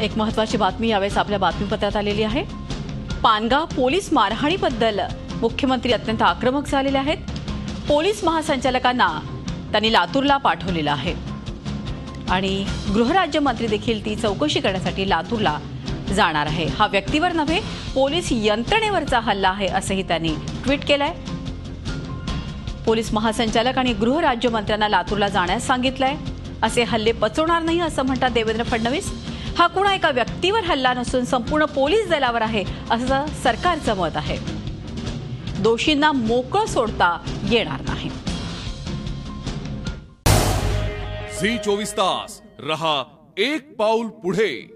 एक महत्वाची बातमी यावेळेस आपल्या बातमीपत्रात आलेली आहे. पानगाव पोलीस मारहाणीबद्दल मुख्यमंत्री अत्यंत आक्रमक झालेले आहेत. पोलीस महासंचालकांना त्यांनी लातूरला पाठवलेलं आहे. आणि गृहराज्यमंत्री देखील ती चौकशी करण्यासाठी लातूरला जाणार आहे. हा व्यक्तीवर नव्हे पोलीस यंत्रणेवरचा हल्ला आहे असंही त्यांनी ट्विट केलंय. पोलीस महासंचालक आणि गृहराज्यमंत्र्यांना लातूरला जाण्यास सांगितलंय. असे हल्ले पचवणार नाही असं म्हणतात देवेंद्र फडणवीस. हा कुणा एका व्यक्तीवर हल्ला नसून संपूर्ण पोलीस दलावर आहे असं सरकारचं मत आहे. दोषींना मोकळं सोडता येणार नाही. झी चोवीस तास रहा एक पाऊल पुढे.